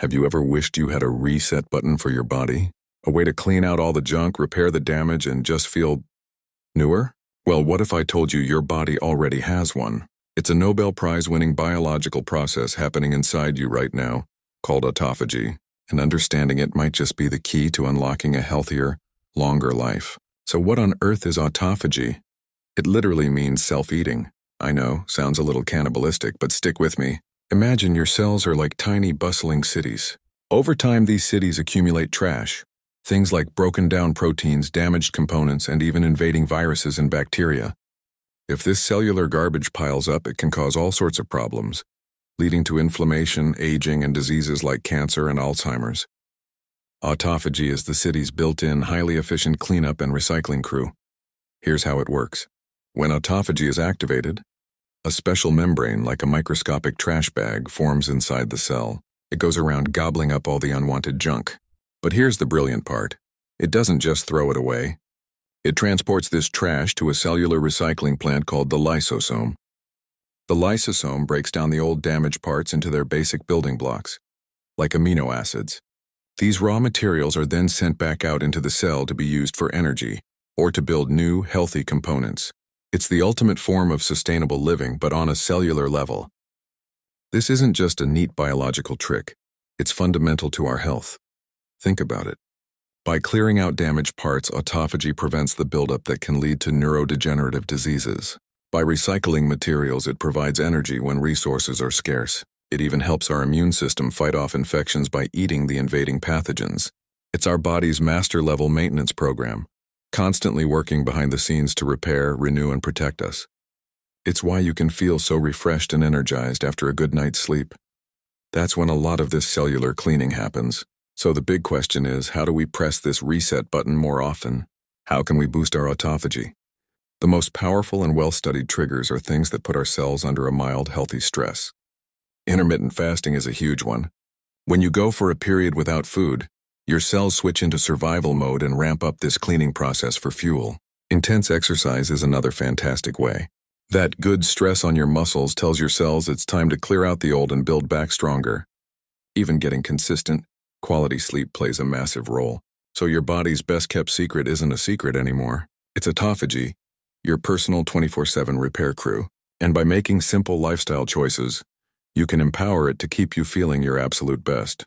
Have you ever wished you had a reset button for your body? A way to clean out all the junk, repair the damage, and just feel newer? Well, what if I told you your body already has one? It's a Nobel Prize winning biological process happening inside you right now, called autophagy, and understanding it might just be the key to unlocking a healthier, longer life. So, what on earth is autophagy? It literally means self eating. I know, sounds a little cannibalistic, but stick with me. Imagine your cells are like tiny, bustling cities. Over time, these cities accumulate trash. Things like broken down proteins, damaged components, and even invading viruses and bacteria. If this cellular garbage piles up, it can cause all sorts of problems, leading to inflammation, aging, and diseases like cancer and Alzheimer's. Autophagy is the city's built in, highly efficient cleanup and recycling crew. Here's how it works. When autophagy is activated, a special membrane, like a microscopic trash bag, forms inside the cell. It goes around gobbling up all the unwanted junk. But here's the brilliant part. It doesn't just throw it away. It transports this trash to a cellular recycling plant called the lysosome. The lysosome breaks down the old damaged parts into their basic building blocks, like amino acids. These raw materials are then sent back out into the cell to be used for energy, or to build new, healthy components. It's the ultimate form of sustainable living, but on a cellular level. This isn't just a neat biological trick. It's fundamental to our health. Think about it. By clearing out damaged parts, autophagy prevents the buildup that can lead to neurodegenerative diseases. By recycling materials, it provides energy when resources are scarce. It even helps our immune system fight off infections by eating the invading pathogens. It's our body's master level maintenance program, constantly working behind the scenes to repair, renew, and protect us. It's why you can feel so refreshed and energized after a good night's sleep. That's when a lot of this cellular cleaning happens. So the big question is, how do we press this reset button more often? How can we boost our autophagy? The most powerful and well-studied triggers are things that put our cells under a mild, healthy stress. Intermittent fasting is a huge one. When you go for a period without food, your cells switch into survival mode and ramp up this cleaning process for fuel. Intense exercise is another fantastic way. That good stress on your muscles tells your cells it's time to clear out the old and build back stronger. Even getting consistent, quality sleep plays a massive role. So your body's best kept secret isn't a secret anymore. It's autophagy, your personal 24-7 repair crew. And by making simple lifestyle choices, you can empower it to keep you feeling your absolute best.